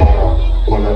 para